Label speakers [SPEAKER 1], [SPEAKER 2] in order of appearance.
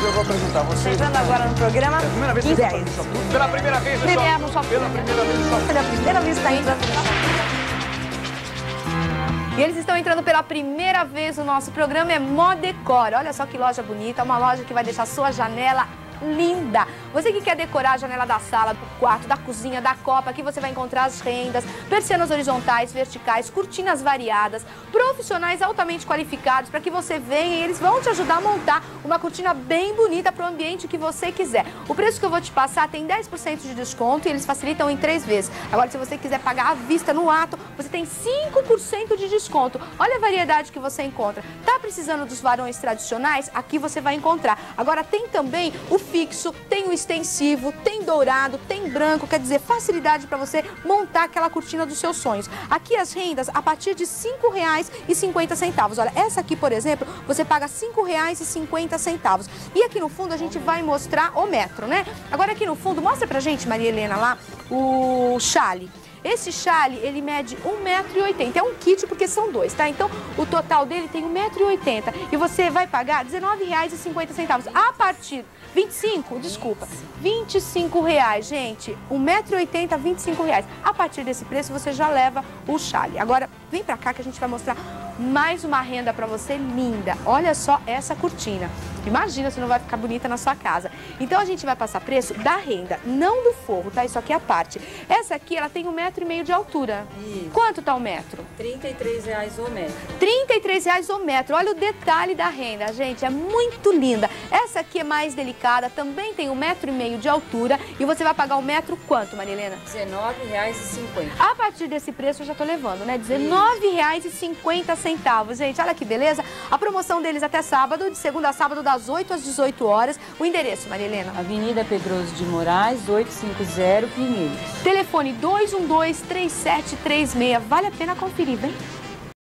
[SPEAKER 1] vez eu vou apresentar vocês.
[SPEAKER 2] Entrando agora no programa.
[SPEAKER 1] É a primeira vez que você está no Shopping. Pela primeira vez Shopping.
[SPEAKER 2] no Shopping.
[SPEAKER 1] Pela primeira vez no Shopping.
[SPEAKER 2] Pela primeira vez está entrando no Shopping. E eles estão entrando pela primeira vez no nosso programa, é Modecor. Olha só que loja bonita, uma loja que vai deixar sua janela linda. Você que quer decorar a janela da sala, do quarto, da cozinha, da copa, aqui você vai encontrar as rendas, persianas horizontais, verticais, cortinas variadas, profissionais altamente qualificados para que você venha e eles vão te ajudar a montar uma cortina bem bonita para o ambiente que você quiser. O preço que eu vou te passar tem 10% de desconto e eles facilitam em três vezes. Agora, se você quiser pagar à vista no ato, você tem 5% de desconto. Olha a variedade que você encontra. Tá precisando dos varões tradicionais? Aqui você vai encontrar. Agora, tem também o fixo, tem o extensivo, tem dourado, tem branco, quer dizer, facilidade para você montar aquela cortina dos seus sonhos. Aqui as rendas a partir de R$ 5,50. Olha, essa aqui, por exemplo, você paga R$ 5,50. E aqui no fundo a gente vai mostrar o metro, né? Agora aqui no fundo, mostra pra gente, Maria Helena, lá, o chale. Esse chale, ele mede 1,80m. É um kit porque são dois, tá? Então, o total dele tem 1,80m. E você vai pagar R$19,50. A partir... 25, desculpa. 25 reais, gente. 1,80m, 25 reais. A partir desse preço, você já leva o chale. Agora, vem pra cá que a gente vai mostrar mais uma renda pra você linda. Olha só essa cortina. Imagina se não vai ficar bonita na sua casa. Então a gente vai passar preço da renda, não do forro, tá? Isso aqui é a parte. Essa aqui, ela tem um metro e meio de altura.
[SPEAKER 3] Isso.
[SPEAKER 2] Quanto tá o metro?
[SPEAKER 3] R$ 33,00 o metro.
[SPEAKER 2] 33 reais o metro. Olha o detalhe da renda, gente. É muito linda. Essa aqui é mais delicada, também tem um metro e meio de altura. E você vai pagar o metro quanto, Marilena?
[SPEAKER 3] R$ 19,50.
[SPEAKER 2] A partir desse preço eu já tô levando, né? R$19,50. Gente, olha que beleza. A promoção deles até sábado, de segunda a sábado, das 8 às 18 horas. O endereço, Maria Helena?
[SPEAKER 3] Avenida Pedroso de Moraes, 850, Pinheiros.
[SPEAKER 2] Telefone 212-3736. Vale a pena conferir, vem?